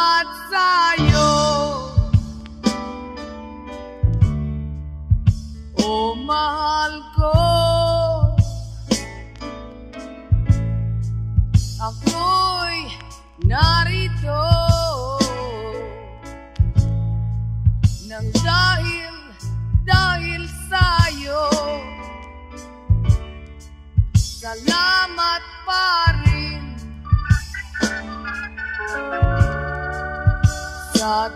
Salamat sa'yo. O mahal ko Ako'y narito. Nang dahil, dahil sa'yo Salamat pa Sa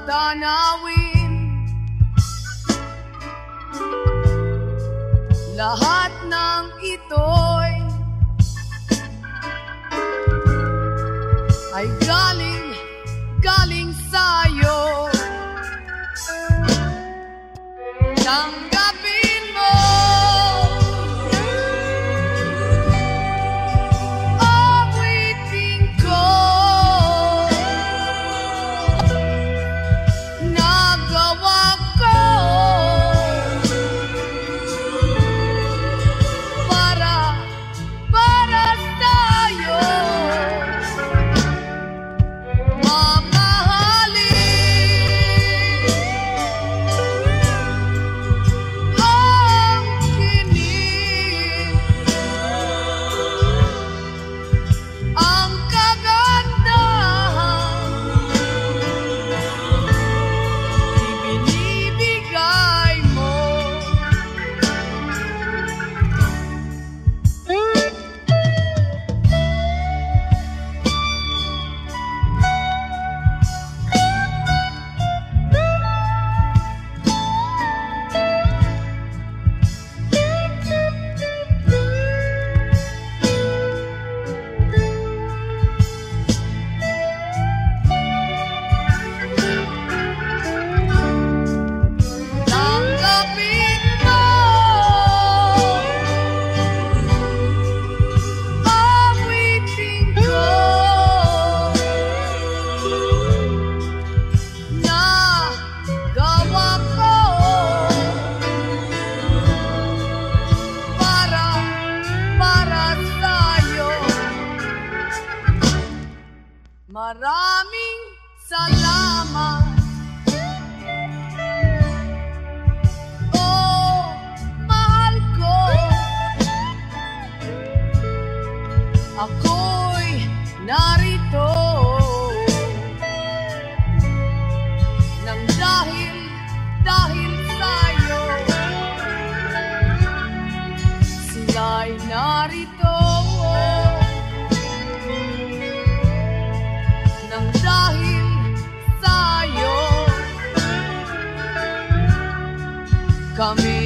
Lahat ng ito'y Ay galing, galing sa'yo. Tanggapin coming.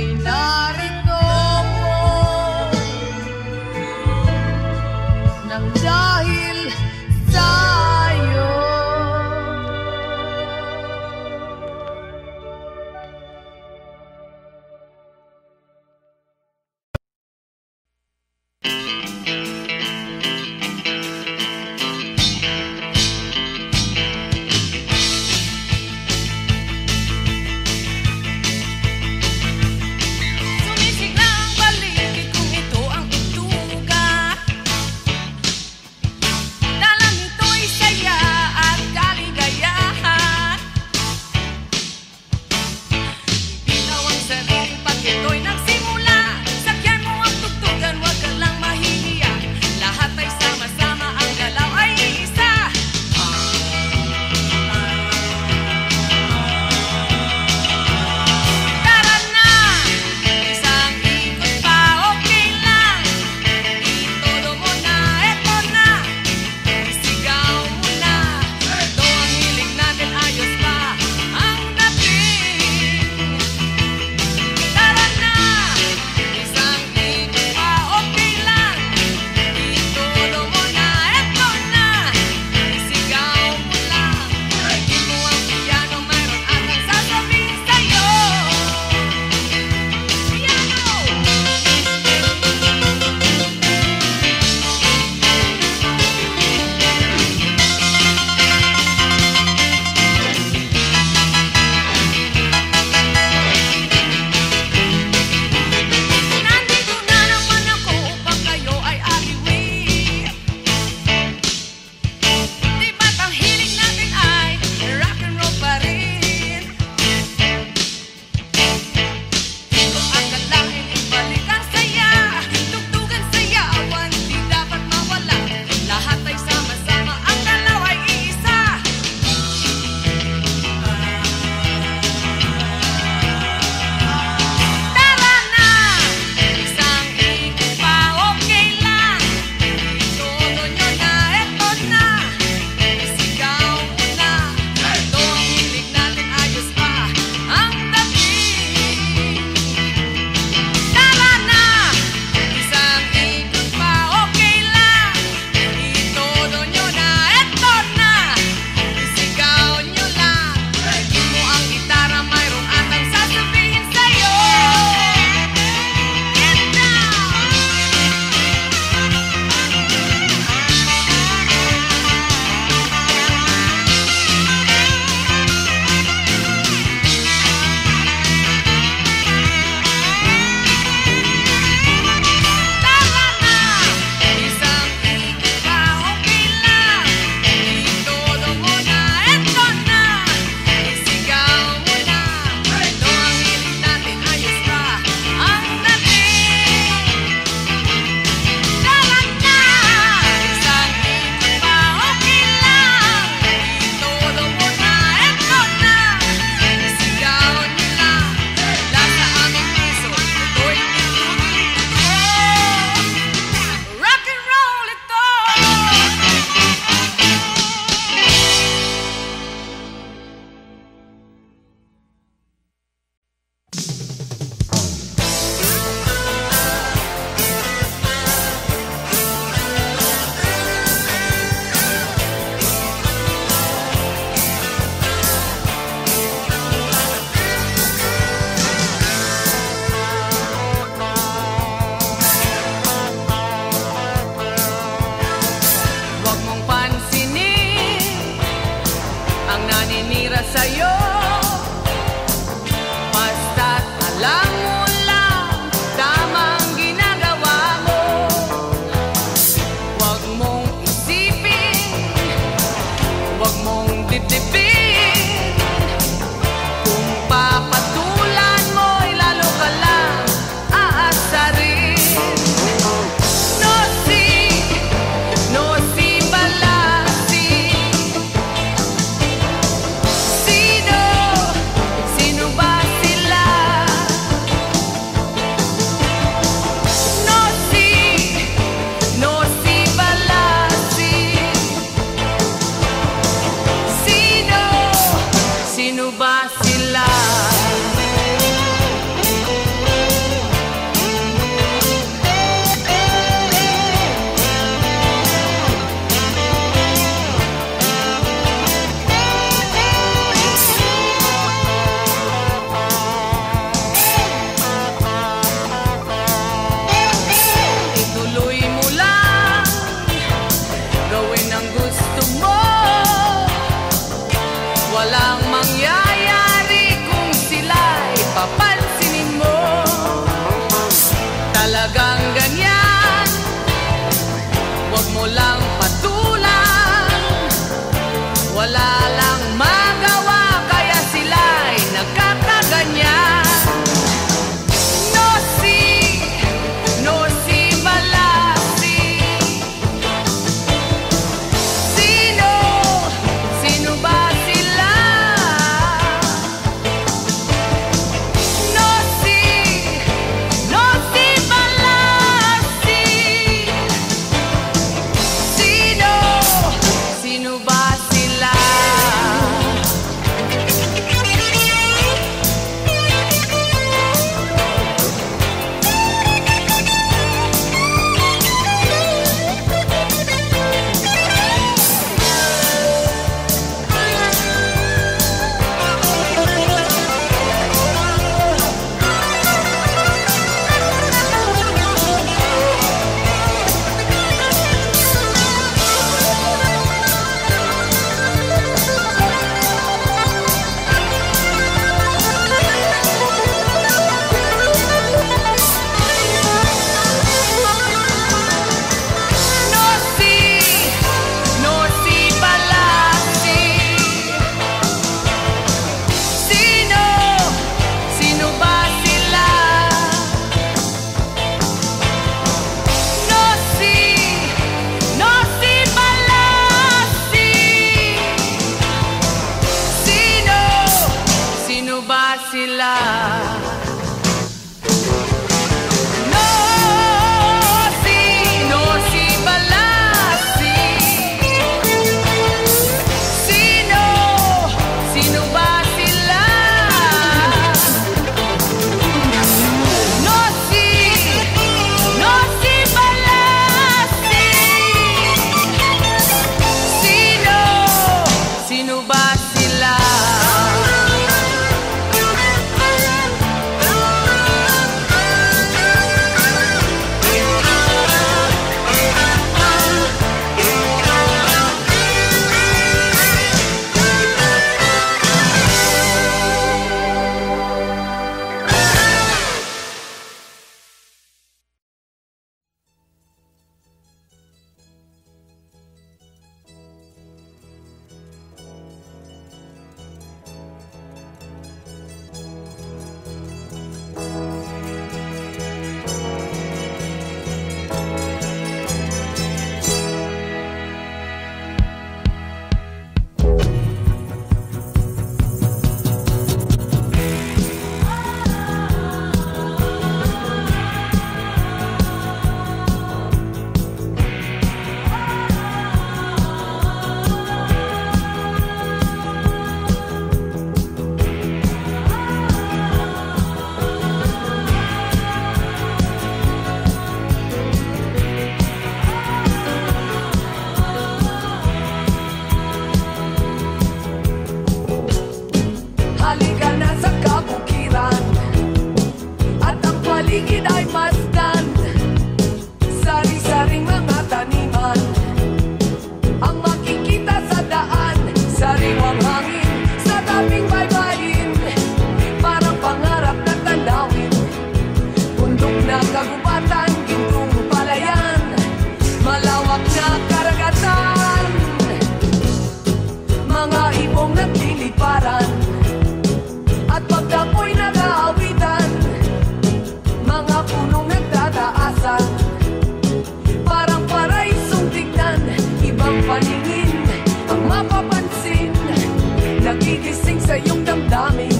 pagkikising sa iyong damdamin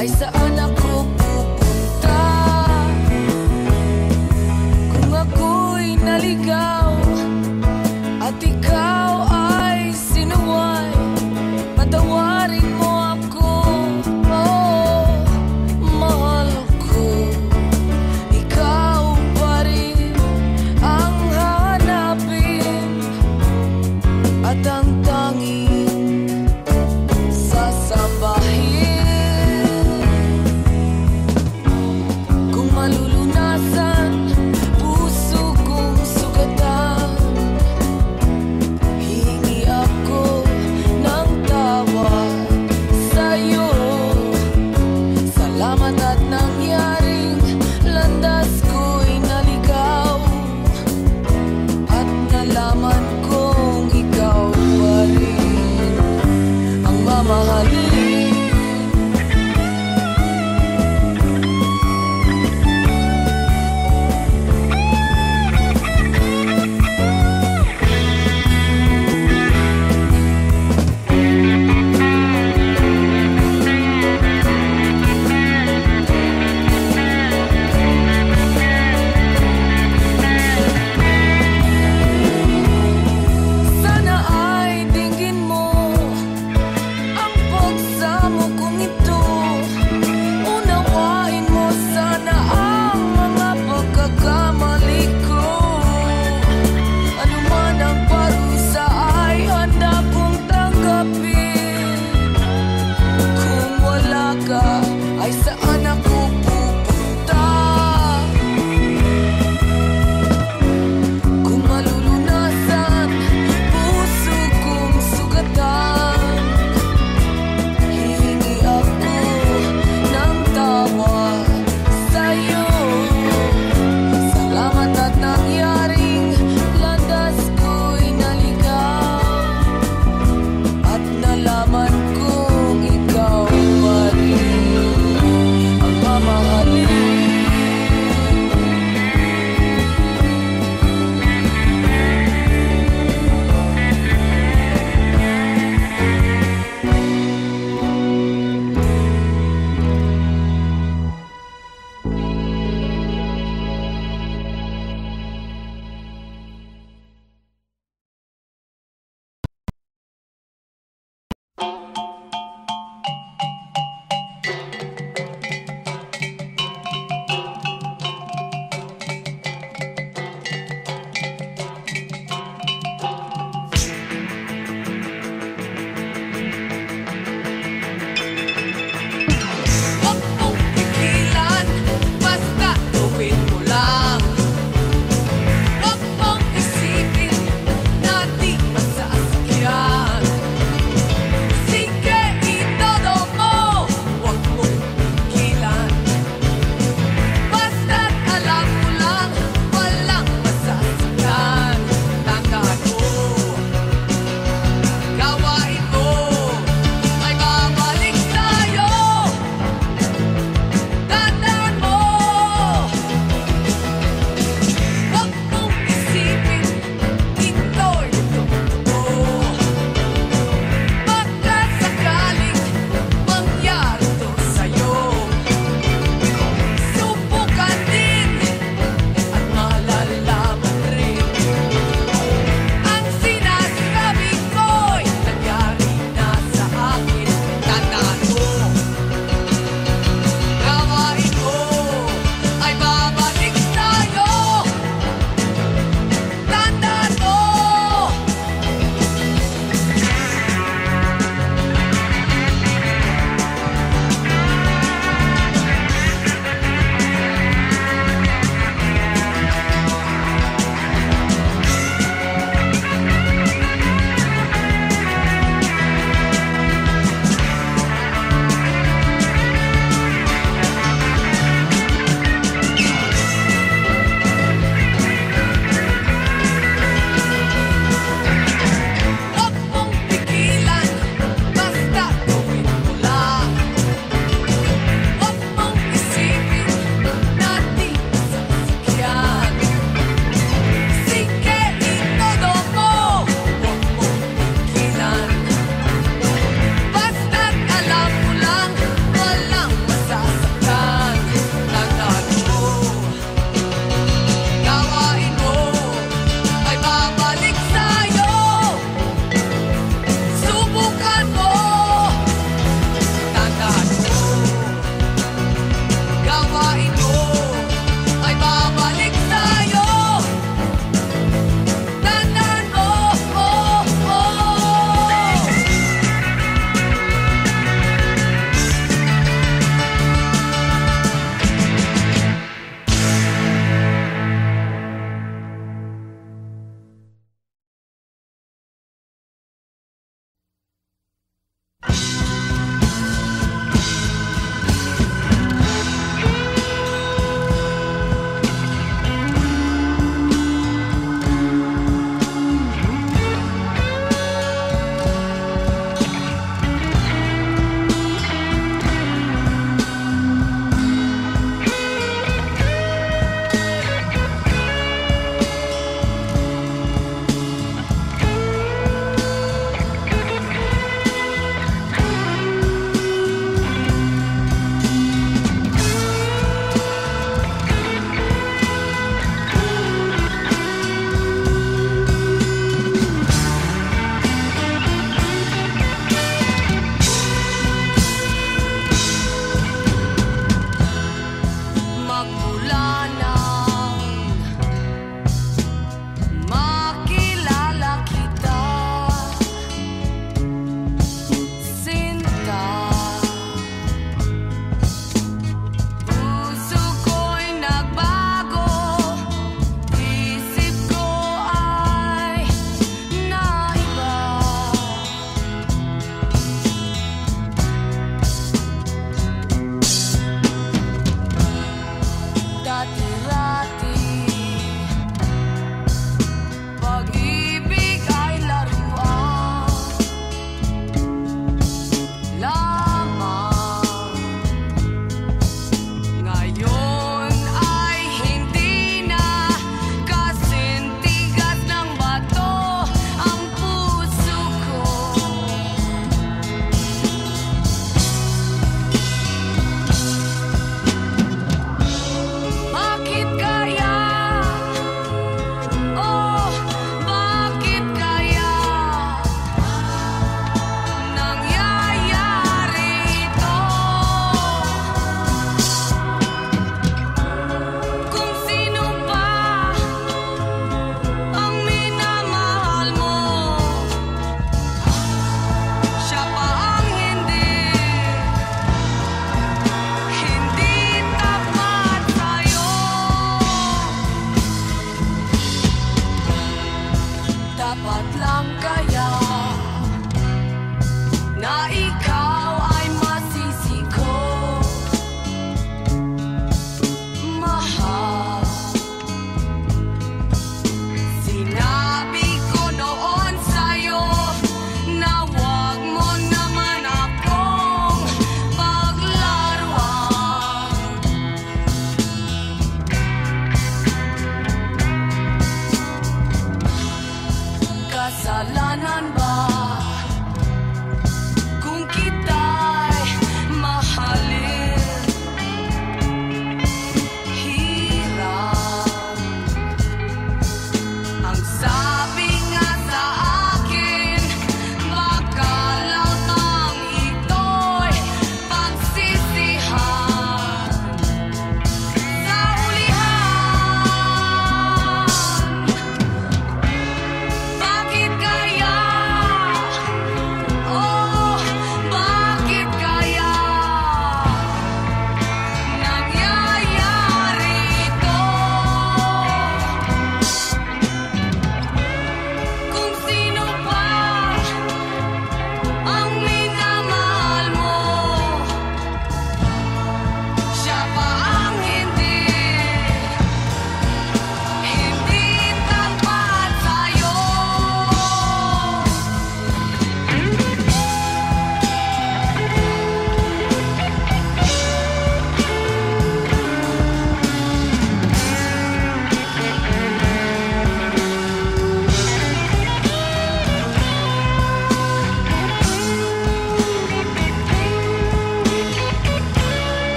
Ay sa anak ko